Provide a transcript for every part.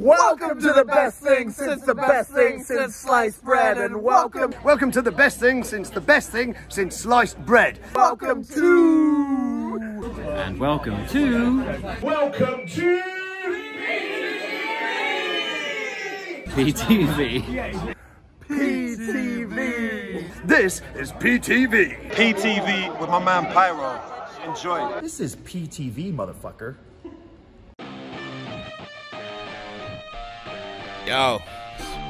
Welcome to the best thing since the best thing since sliced bread, and welcome, Welcome to the best thing since the best thing since sliced bread. welcome to And welcome to Welcome to PTV. PTV. This is PTV. PTV with my man Pyro. Enjoy. This is PTV, motherfucker. Yo,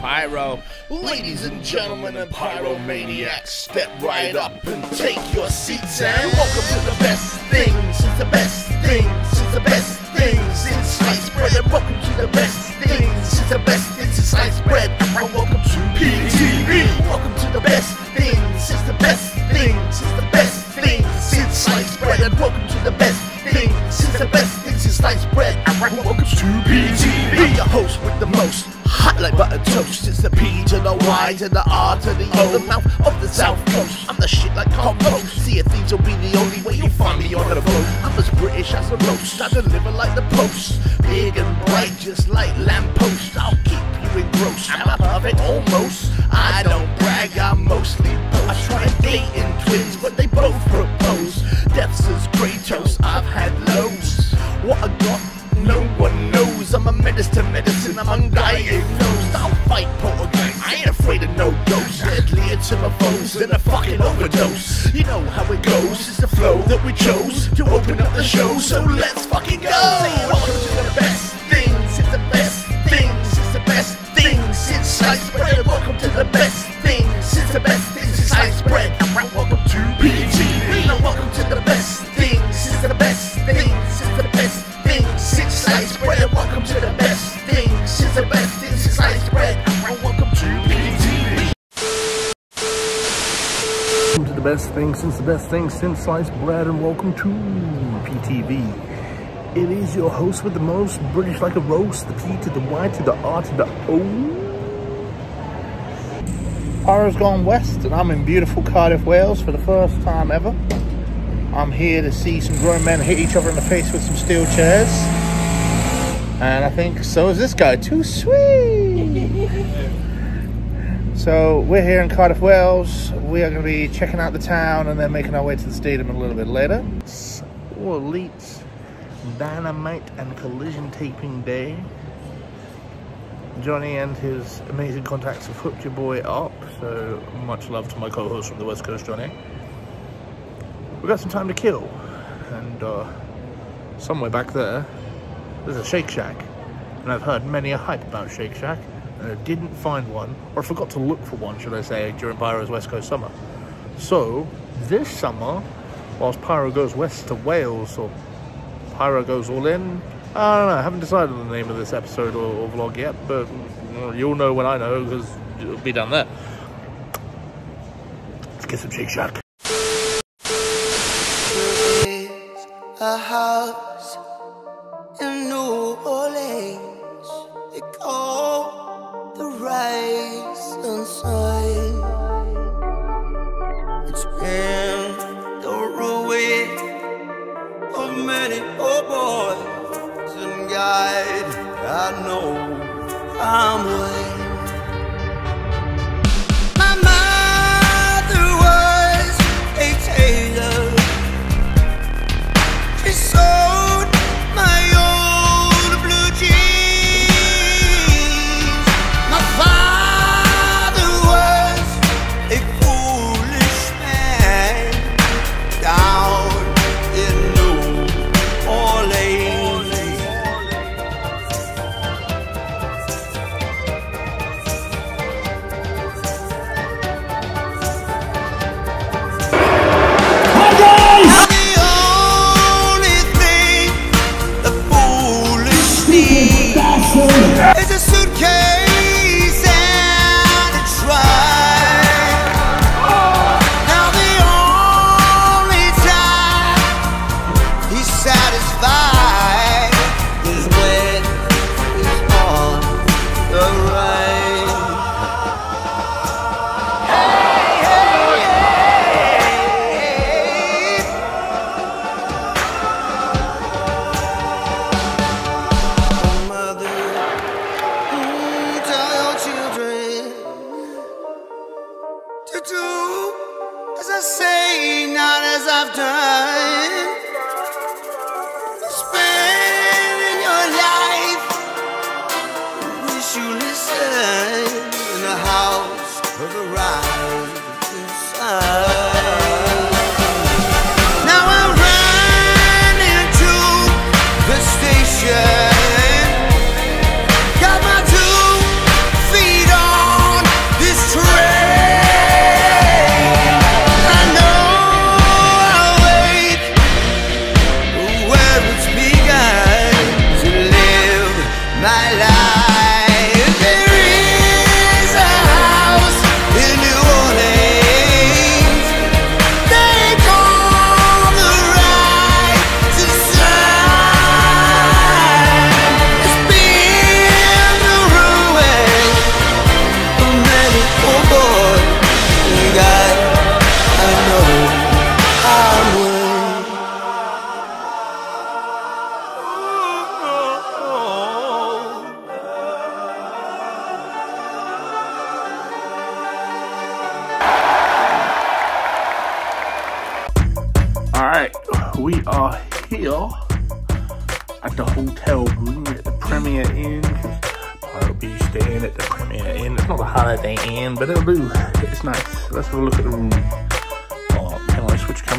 Pyro. Ladies and gentlemen and pyromaniacs, step right up and take your seats and welcome to the best things. It's the best things. It's the best things in sliced bread. And welcome to the best things. It's the best things in sliced bread. And welcome to PTV. Welcome to the best things. It's the best things. It's the best things in sliced bread. And welcome to the best things. It's the best things in sliced bread. And welcome to PTV. I'm your host with the most. Hot like butter toast, it's the P to the Y to the R to the O, the mouth of the South Coast. I'm the shit like compost. See if things will be the only way you'll find me on the road. I'm as British as a roast, I deliver like the post. Big and bright, just like lampposts. I'll keep you engrossed. Am I perfect? Almost. I don't brag, I mostly boast. I tried dating twins, but they both propose. Death's as Kratos, I've had loads. What I got? No one knows. I'm a menace to medicine. I'm undiagnosed. I'll fight poltergeist. I ain't afraid of no ghosts. Deadlier to my foes than a fucking overdose. You know how it goes. It's the flow that we chose to open up the show. So let's fucking go. Welcome to the best things. It's the best the best thing since sliced bread, and welcome to PTV. It is your host with the most, British like a roast, the P to the Y to the R to the O. Pyro's gone west, and I'm in beautiful Cardiff, Wales for the first time ever. I'm here to see some grown men hit each other in the face with some steel chairs. And I think so is this guy, too sweet. So we're here in Cardiff, Wales. We are going to be checking out the town and then making our way to the stadium a little bit later. It's all dynamite and collision taping day. Johnny and his amazing contacts have hooked your boy up. So much love to my co-host from the West Coast, Johnny. We've got some time to kill, and uh, somewhere back there, there's a Shake Shack, and I've heard many a hype about Shake Shack, I didn't find one, or forgot to look for one, should I say, during Pyro's West Coast summer. So, this summer, whilst Pyro goes west to Wales, or Pyro goes all in, I don't know, I haven't decided the name of this episode or, or vlog yet, but you'll know when I know, because it'll be down there. Let's get some Shake Shack.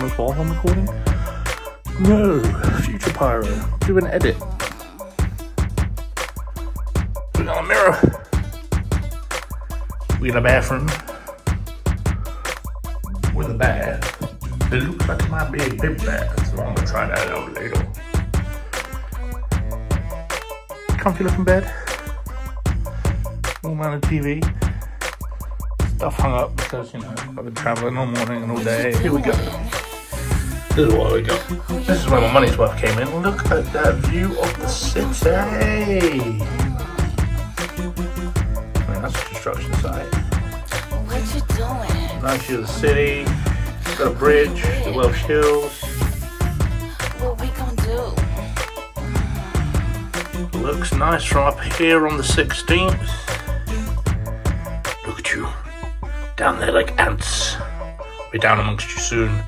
Recording? No, future pyro. Do an edit. We got a mirror. We got a bathroom with a bath. It looks like it might be a big bath, so I'm gonna try that out later. Comfy looking bed. All amount of TV. Stuff hung up because, you know, I've been traveling all morning and all day. Here we go. This is what we got. This is where my money's worth came in. Look at that view of the city. I mean, that's a construction site. What you doing? Nice view of the city. Got a bridge, the Welsh Hills. What we gonna do? Looks nice from up here on the 16th. Look at you. Down there like ants. We're down amongst you soon.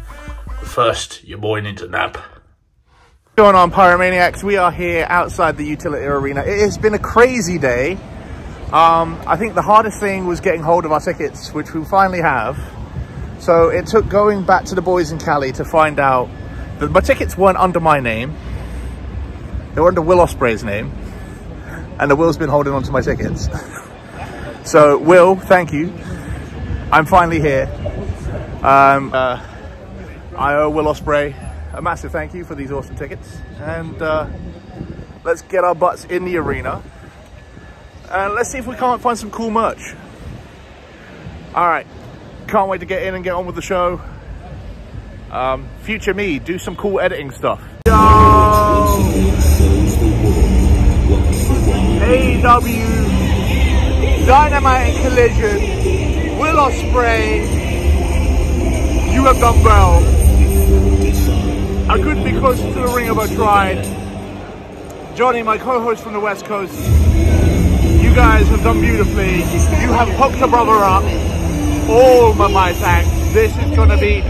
First, your boy needs a nap. going on pyromaniacs? We are here outside the Utilita arena. It has been a crazy day. Um, i think the hardest thing was getting hold of our tickets which we finally have. So it took going back to the boys in cali to find out that my tickets weren't under my name. They were under Will Ospreay's name. And the will's been holding on to my tickets. So will thank you. I'm finally here. Um, uh, i owe Will Ospreay a massive thank you for these awesome tickets. And uh, let's get our butts in the arena. And let's see if we can't find some cool merch. All right. Can't wait to get in and get on with the show. Um, future me do some cool editing stuff. AEW Dynamite and Collision. Will Ospreay you have done well I couldn't be closer to the ring if I tried. Johnny, my co-host from the West Coast, you guys have done beautifully. You have hooked a brother up. All my, thanks. This is gonna be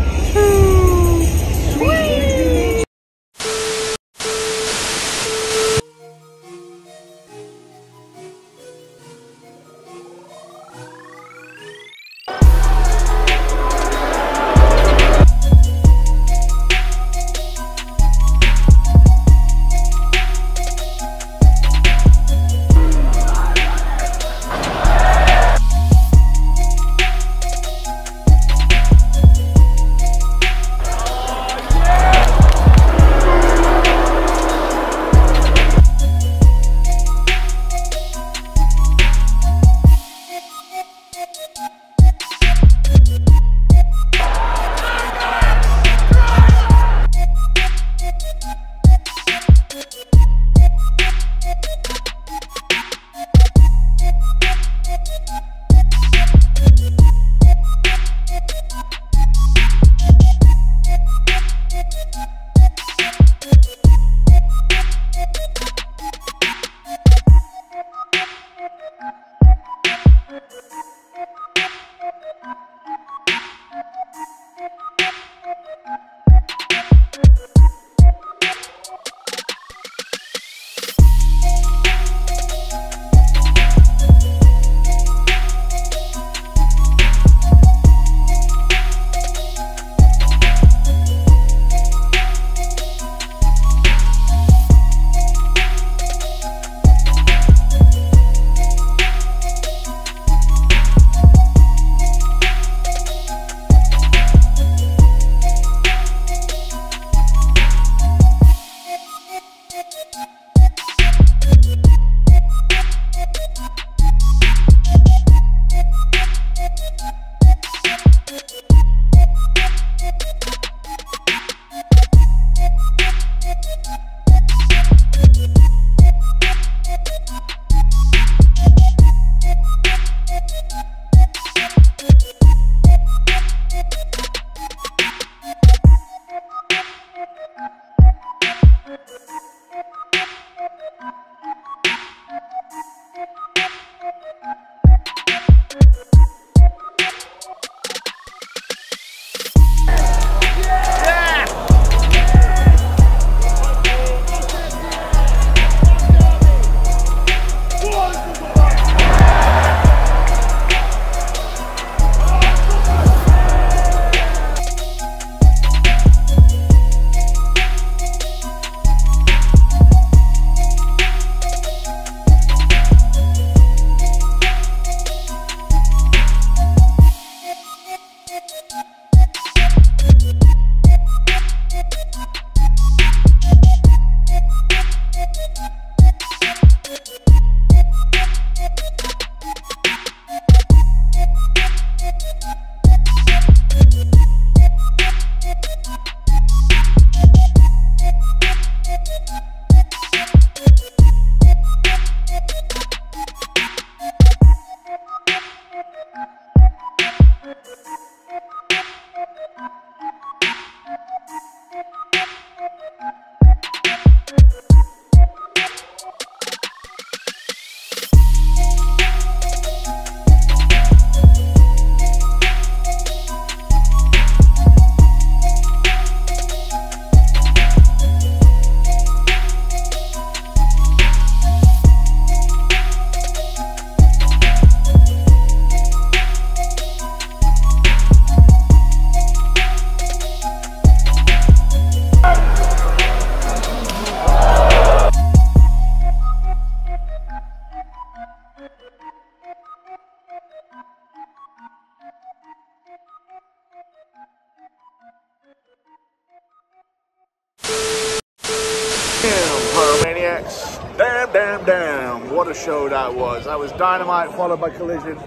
show that was. That was Dynamite followed by Collision.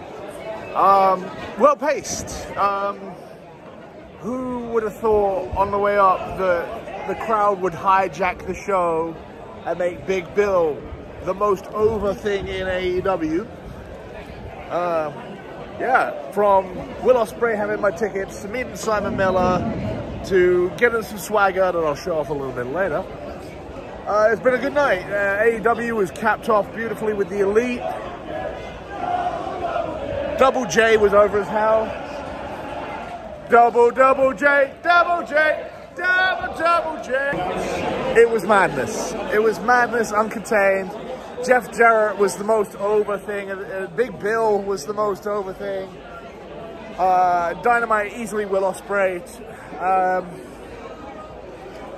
Um, well paced. Um, who would have thought on the way up that the crowd would hijack the show and make Big Bill the most over thing in AEW? Um, yeah, from Will Ospreay having my tickets to meeting Simon Miller to getting some swagger that I'll show off a little bit later. Uh, it's been a good night. Uh, AEW was capped off beautifully with the Elite. Double J was over as hell. Double, double J, double J, double, double J. It was madness. It was madness, uncontained. Jeff Jarrett was the most over thing. Uh, Big Bill was the most over thing. Uh, Dynamite easily Will Ospreay. Um,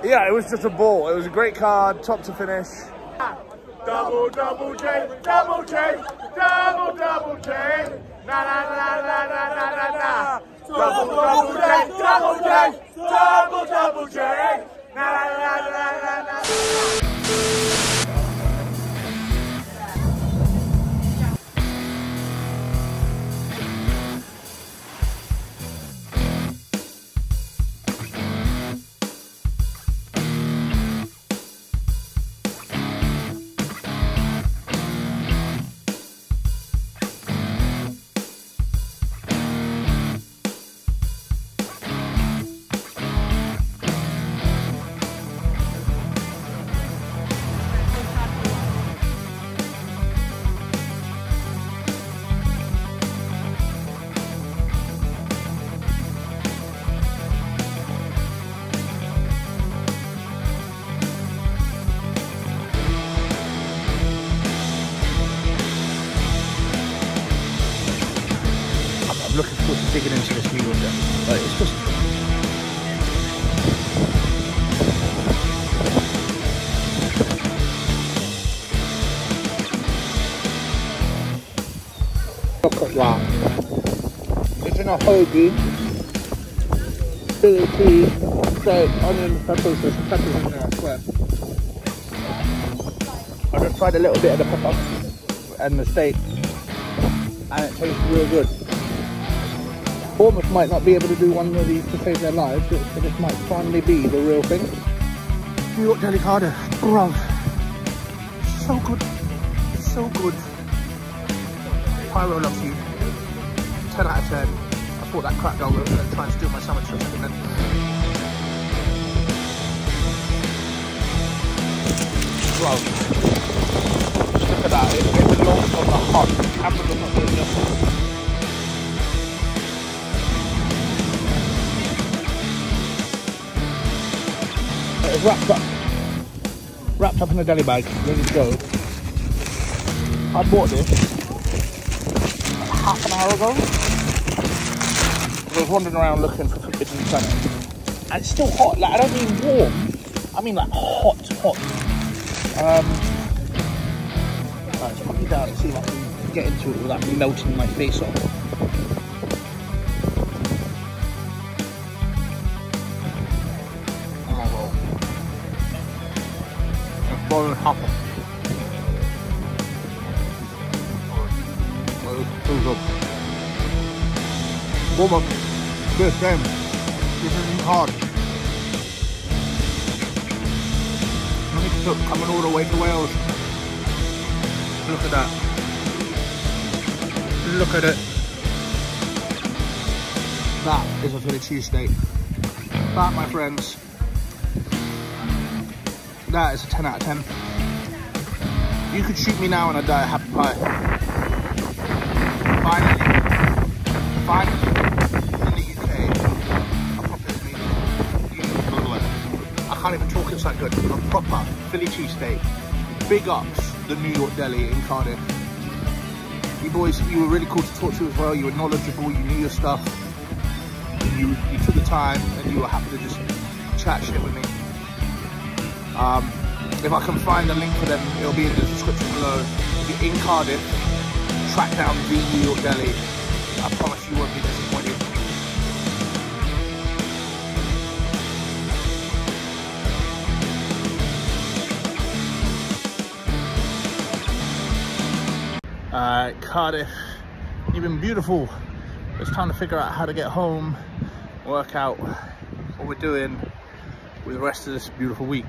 yeah, it was just a ball. It was a great card, top to finish. Double, double J, double J, double, double J. Na na na na na na na na. Double, double J, double J, double, double J. Na na na na na na. I'm a hoagie. Chili cheese, salt, onion, peppers, there's peppers in there, I swear. I just tried a little bit of the pepper and the steak, and it tastes real good. Bournemouth might not be able to do one of these to save their lives, but this might finally be the real thing. New York Carter, bruv. So good. So good. Pyro loves you. 10 out of 10. That crap try and steal my sandwich for a second then. Bruv. Look at that. It, it belongs on the hot. Hamburger's not doing justice. It's wrapped up. Wrapped up in a deli bag, ready to go. I bought this half an hour ago. I was wandering around looking for Forbidden Planet. And it's still hot. Like, I don't mean warm. I mean like hot, hot. Um, right, let's put it down and see if I can get into it without me melting my face off. Oh, well. It's it's up. Warm up. This isn't hard. Mixed up coming all the way to Wales. Look at that. Look at it. That is a Philly cheesesteak. That, my friends, that is a 10 out of 10. You could shoot me now and I'd die a happy pie. Finally, it's that good. A proper Philly cheesesteak. Big ups, the New York Deli in Cardiff. You boys, you were really cool to talk to as well. You were knowledgeable, you knew your stuff. You, you took the time and you were happy to just chat shit with me. Um, if I can find the link for them, it'll be in the description below. If you're in Cardiff, track down the New York Deli. I promise you won't be disappointed. Uh, Cardiff, you've been beautiful. It's time to figure out how to get home, work out what we're doing with the rest of this beautiful week.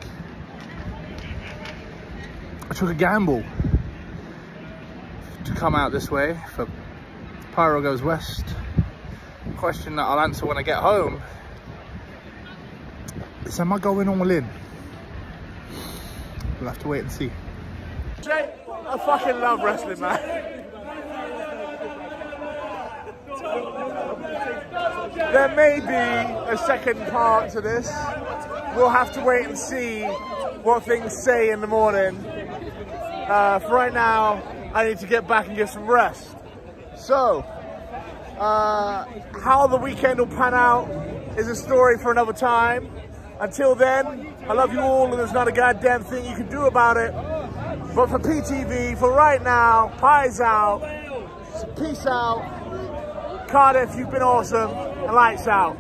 I took a gamble to come out this way for Pyro Goes West. Question that I'll answer when I get home is am I going all in? We'll have to wait and see. I fucking love wrestling, man. There may be a second part to this. We'll have to wait and see what things say in the morning. Uh, for right now, I need to get back and get some rest. So, uh, how the weekend will pan out is a story for another time. Until then, I love you all and there's not a goddamn thing you can do about it. But for PTV, for right now, Pie's out. Peace out. Cardiff, you've been awesome. And lights out.